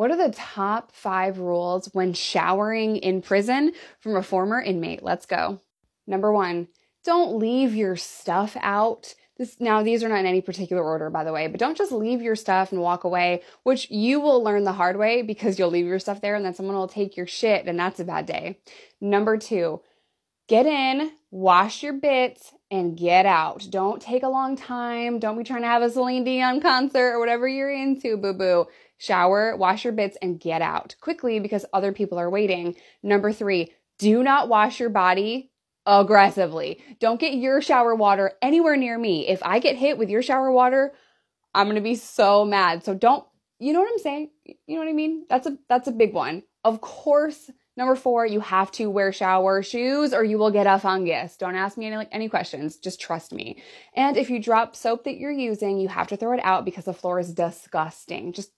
What are the top five rules when showering in prison from a former inmate? Let's go. Number one, don't leave your stuff out. This, now, these are not in any particular order, by the way, but don't just leave your stuff and walk away, which you will learn the hard way because you'll leave your stuff there and then someone will take your shit, and that's a bad day. Number two, get in, wash your bits, and get out. Don't take a long time. Don't be trying to have a Celine Dion concert or whatever you're into, boo boo. Shower, wash your bits, and get out quickly because other people are waiting. Number three, do not wash your body aggressively. Don't get your shower water anywhere near me. If I get hit with your shower water, I'm going to be so mad. So don't, you know what I'm saying? You know what I mean? That's a that's a big one. Of course, Number four, you have to wear shower shoes or you will get a fungus. Don't ask me any, like, any questions. Just trust me. And if you drop soap that you're using, you have to throw it out because the floor is disgusting. Just